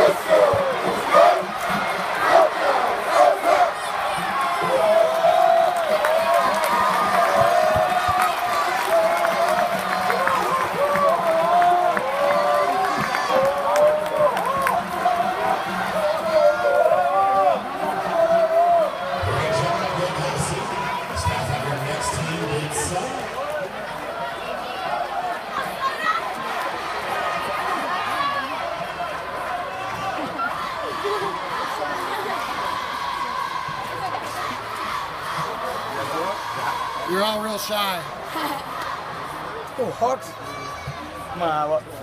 Yes, sir. You're all real shy. oh, hot. Ma, what?